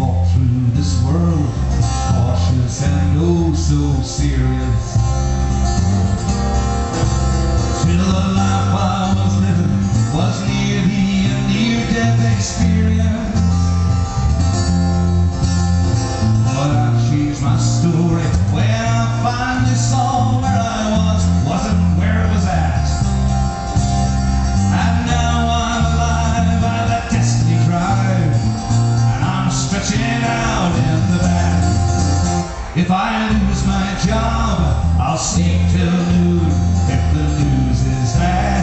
walk through this world Cautious and oh so serious. Till the life I was living Was nearly a near-death experience. If I lose my job, I'll sneak till noon. If the news is bad.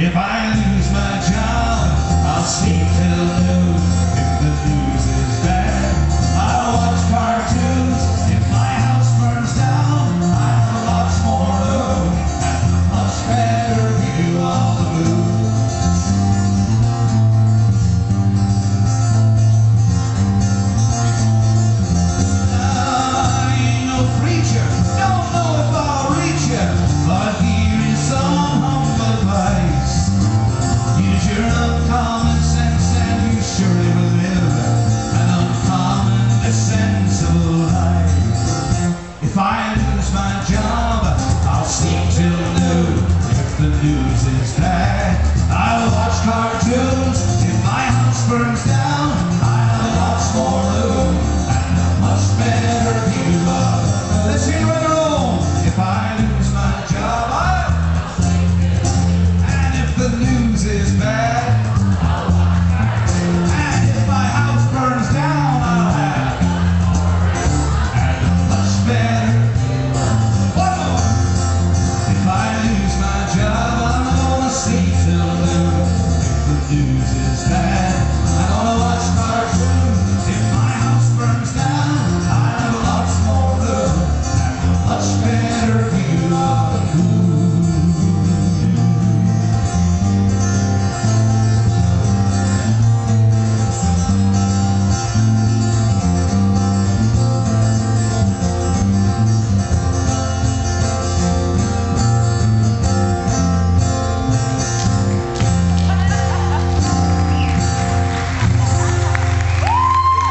If I News is bad.